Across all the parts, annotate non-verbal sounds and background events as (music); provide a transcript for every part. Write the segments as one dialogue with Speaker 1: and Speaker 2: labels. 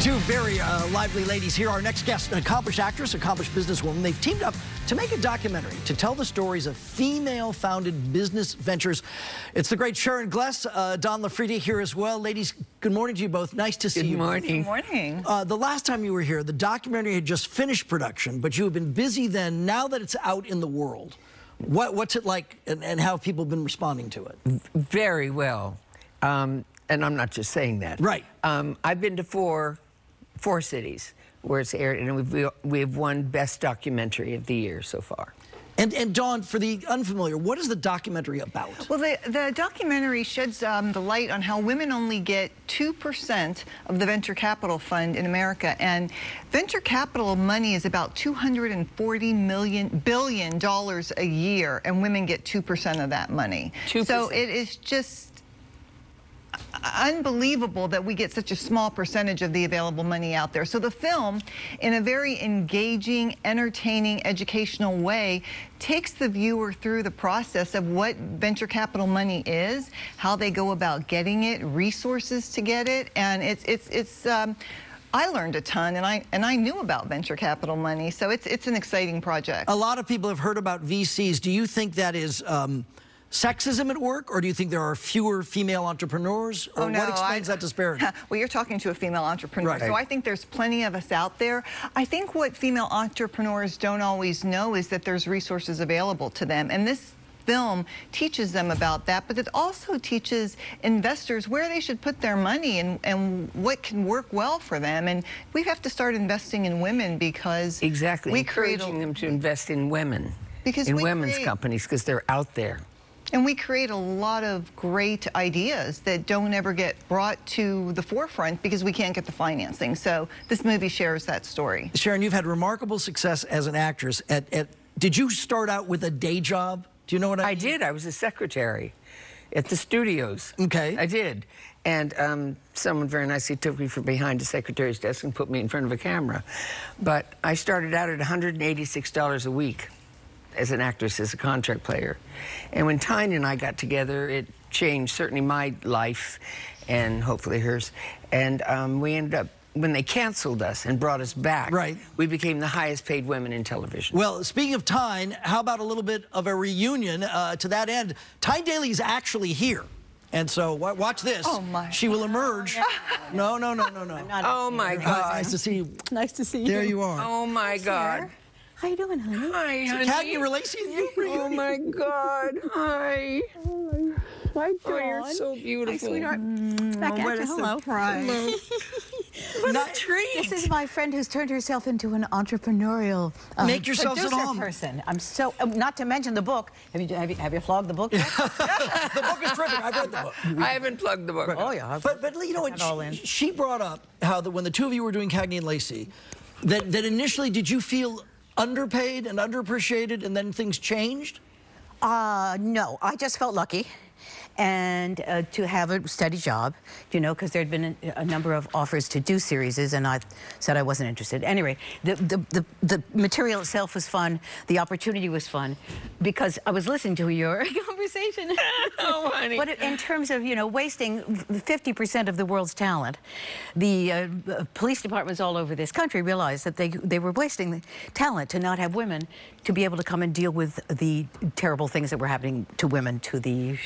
Speaker 1: Two very uh, lively ladies here. Our next guest, an accomplished actress, accomplished businesswoman. They've teamed up to make a documentary to tell the stories of female-founded business ventures. It's the great Sharon Gless, uh, Dawn LaFreeda here as well. Ladies, good morning to you both. Nice to see
Speaker 2: Good
Speaker 1: you.
Speaker 2: morning.
Speaker 3: Good morning.
Speaker 1: Uh, the last time you were here, the documentary had just finished production, but you have been busy then. Now that it's out in the world, what, what's it like and, and how have people been responding to it?
Speaker 2: Very well. Um, and I'm not just saying that.
Speaker 1: Right.
Speaker 2: Um, I've been to four, four cities where it's aired, and we've, we've won Best Documentary of the Year so far.
Speaker 1: And, and Dawn, for the unfamiliar, what is the documentary about?
Speaker 3: Well, the, the documentary sheds um, the light on how women only get 2% of the venture capital fund in America. And venture capital money is about $240 million, billion dollars a year, and women get 2% of that money.
Speaker 2: 2%.
Speaker 3: So it is just unbelievable that we get such a small percentage of the available money out there. So the film, in a very engaging, entertaining, educational way, takes the viewer through the process of what venture capital money is, how they go about getting it, resources to get it, and it's it's it's. Um, I learned a ton, and I and I knew about venture capital money, so it's it's an exciting project.
Speaker 1: A lot of people have heard about VCs. Do you think that is um, sexism at work, or do you think there are fewer female entrepreneurs? Or
Speaker 3: Oh, no,
Speaker 1: what explains
Speaker 3: I-
Speaker 1: that disparity? (laughs)
Speaker 3: Well, you're talking to a female entrepreneur,
Speaker 1: Right.
Speaker 3: so I think there's plenty of us out there. I think what female entrepreneurs don't always know is that there's resources available to them, and this film teaches them about that, but it also teaches investors where they should put their money and, and what can work well for them. And we have to start investing in women because
Speaker 2: Exactly.
Speaker 3: we create
Speaker 2: encouraging
Speaker 3: a,
Speaker 2: them to invest in women.
Speaker 3: Because
Speaker 2: in women's
Speaker 3: create-
Speaker 2: companies because they're out there.
Speaker 3: And we create a lot of great ideas that don't ever get brought to the forefront because we can't get the financing. So this movie shares that story.
Speaker 1: Sharon, you've had remarkable success as an actress. At, at did you start out with a day job? Do you know what I,
Speaker 2: I
Speaker 1: mean?
Speaker 2: did. I was a secretary at the studios.
Speaker 1: Okay.
Speaker 2: I did. And um, someone very nicely took me from behind the secretary's desk and put me in front of a camera. But I started out at $186 a week as an actress, as a contract player. And when Tyne and I got together, it changed certainly my life and hopefully hers. And um, we ended up, when they canceled us and brought us back,
Speaker 1: Right.
Speaker 2: we became the highest paid women in television.
Speaker 1: Well, speaking of Tyne, how about a little bit of a reunion uh, to that end? Tyne Daly is actually here. And so wa- watch this.
Speaker 3: Oh, my.
Speaker 1: She will emerge. (laughs) No, no, no, no, no.
Speaker 2: oh my
Speaker 1: Uh,
Speaker 2: God.
Speaker 1: nice to see you.
Speaker 4: Nice to see you.
Speaker 1: There you are.
Speaker 2: Oh my God.
Speaker 4: How you doing, honey?
Speaker 2: Hi, honey.
Speaker 1: Cagney Relacy and you
Speaker 2: Oh my God. Hi.
Speaker 4: Hi,
Speaker 2: Oh, you're so beautiful.
Speaker 4: sweetheart. Back
Speaker 2: what
Speaker 4: at
Speaker 2: a
Speaker 4: you. Hello. (laughs)
Speaker 2: What
Speaker 1: Not-
Speaker 2: a treat.
Speaker 4: This is my friend who's turned herself into an entrepreneurial uh,
Speaker 1: Make yourselves at
Speaker 4: producer
Speaker 1: home.
Speaker 4: person. I'm so, um, not to mention the book. Have you, have you, have you flogged the book yet? (laughs)
Speaker 1: the book is terrific. I've read the book.
Speaker 2: I haven't plugged the book.
Speaker 4: oh, yeah.
Speaker 1: But, but you know what?
Speaker 4: All in.
Speaker 1: She, she brought up how that when the two of you were doing Cagney and Lacey, that, that initially did you feel underpaid and underappreciated and then things changed?
Speaker 4: Uh, no, I just felt lucky. And uh, to have a steady job, you know, because there'd been a, a number of offers to do series, and I said I wasn't interested. Anyway, the, the, the, the material itself was fun. The opportunity was fun because I was listening to your (laughs) conversation. (laughs)
Speaker 2: Oh, honey.
Speaker 4: But in terms of, you know, wasting 50% of the world's talent, the uh, uh, police departments all over this country realized that they, they were wasting the talent to not have women to be able to come and deal with the terrible things that were happening to women, to the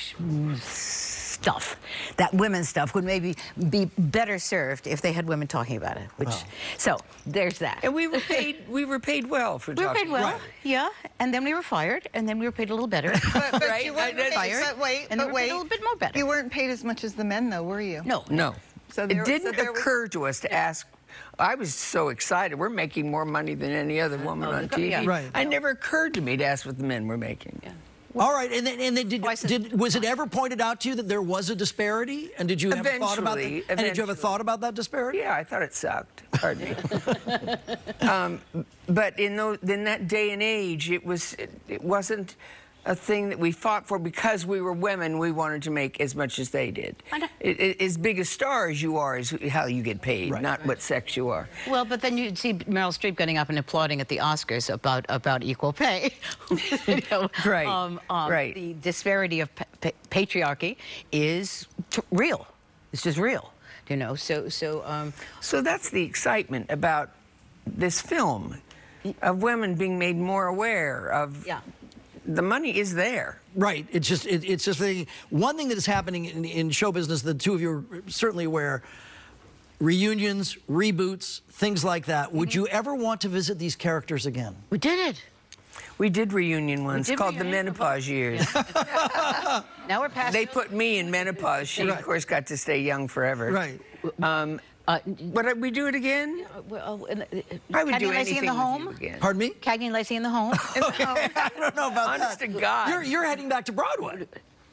Speaker 4: stuff. That women's stuff would maybe be better served if they had women talking about it. Which, so there's that.
Speaker 2: And we were paid. We were paid well for
Speaker 4: we were
Speaker 2: talking.
Speaker 4: paid well,
Speaker 1: Right.
Speaker 4: yeah, and then we were fired, and then we were paid a little better. (laughs)
Speaker 3: But, but
Speaker 2: Right,
Speaker 3: you weren't
Speaker 2: I
Speaker 3: paid,
Speaker 4: Fired,
Speaker 3: but wait,
Speaker 4: and
Speaker 3: but
Speaker 4: they were
Speaker 3: wait.
Speaker 4: a little bit more better.
Speaker 3: You weren't paid as much as the men, though, were you?
Speaker 4: no,
Speaker 2: No.
Speaker 3: So there-
Speaker 2: it didn't
Speaker 3: there was-
Speaker 2: occur to us to ask. I was so excited. We're making more money than any other woman oh, on TV.
Speaker 4: yeah.
Speaker 1: Right.
Speaker 2: I never occurred to me to ask what the men were making.
Speaker 1: All right, and then, and then did,
Speaker 4: Twice
Speaker 1: did was it ever pointed out to you that there was a disparity? And did you have a thought about that?
Speaker 2: Eventually,
Speaker 1: And did you have a thought about that disparity?
Speaker 2: Yeah, I thought it sucked. Pardon me. (laughs) um, but in, those, in that day and age, it was it, it wasn't a thing that we fought for because we were women. We wanted to make as much as they did. It, it, as big a star as you are is how you get paid,
Speaker 1: Right.
Speaker 2: not what sex you are.
Speaker 4: Well, but then you'd see Meryl Streep getting up and applauding at the Oscars about about equal pay. (laughs) You know, (laughs)
Speaker 2: Right,
Speaker 4: um, um,
Speaker 2: right.
Speaker 4: The disparity of pa- pa- patriarchy is t- real. It's just real, you know. So, so um,
Speaker 2: So that's the excitement about this film of women being made more aware of
Speaker 4: Yeah.
Speaker 2: The money is there.
Speaker 1: Right. It's just it, it's just the one thing that is happening in, in show business. The two of you are certainly aware. Reunions, reboots, things like that. Would you ever want to visit these characters again?
Speaker 4: we did it.
Speaker 2: We did reunion once
Speaker 4: did
Speaker 2: called the menopause years. (laughs)
Speaker 4: Now we're past.
Speaker 2: they put me in menopause. She,
Speaker 1: Right.
Speaker 2: of course, got to stay young forever.
Speaker 1: Right.
Speaker 2: Um,
Speaker 4: Uh,
Speaker 2: would we do it again?
Speaker 4: well, uh,
Speaker 2: I would
Speaker 4: Cagney
Speaker 2: do
Speaker 4: and Lacey
Speaker 2: anything
Speaker 4: in the
Speaker 2: with
Speaker 4: home.
Speaker 2: you again.
Speaker 1: Pardon me?
Speaker 4: Cagney and Lacey in the home. (laughs) okay. (laughs)
Speaker 1: I don't know about
Speaker 2: Honest
Speaker 1: that.
Speaker 2: to God.
Speaker 1: You're, you're heading back to Broadway.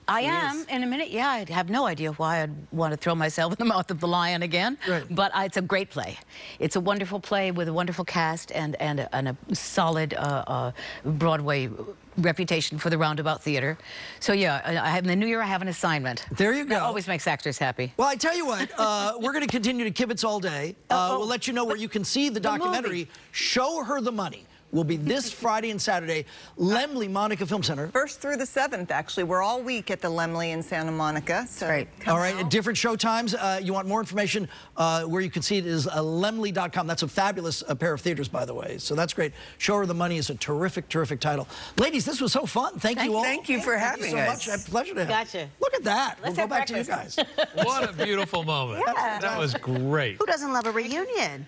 Speaker 4: I am in a minute. Yeah, I have no idea why I'd want to throw myself (laughs) in the mouth of the lion again.
Speaker 1: Right.
Speaker 4: But uh, it's a great play. It's a wonderful play with a wonderful cast and and a, and a solid uh, uh, Broadway reputation for the Roundabout Theater. So yeah, I, I have, in the new year I have an assignment.
Speaker 1: There you
Speaker 4: That
Speaker 1: go.
Speaker 4: always makes actors happy.
Speaker 1: Well, I tell you what, uh, (laughs) we're going to continue to kibitz all day. Uh,
Speaker 4: oh,
Speaker 1: we'll let you know where you can see the
Speaker 4: the
Speaker 1: documentary.
Speaker 4: movie.
Speaker 1: Show Her the Money will be this (laughs) Friday and Saturday, Laemmle Monica Film Center.
Speaker 3: First through the 7th, actually. We're all week at the Laemmle in Santa Monica. So
Speaker 2: Right.
Speaker 1: All right,
Speaker 3: out.
Speaker 1: different show times. Uh, you want more information uh, where you can see it is uh, laemmle.com. That's a fabulous uh, pair of theaters, by the way. So that's great. Show Her the Money is a terrific, terrific title. Ladies, this was so fun. Thank,
Speaker 4: Thank
Speaker 1: you
Speaker 4: you.
Speaker 1: all.
Speaker 2: Thank you for
Speaker 1: Thank
Speaker 2: having
Speaker 1: you so
Speaker 2: us.
Speaker 1: much. A pleasure to have
Speaker 4: Gotcha.
Speaker 1: you. Look at that.
Speaker 4: Let's
Speaker 1: we'll go
Speaker 4: have
Speaker 1: back to you guys. (laughs)
Speaker 5: What a beautiful moment. That was great.
Speaker 6: Who doesn't love a reunion?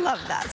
Speaker 6: Love that.